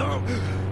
No!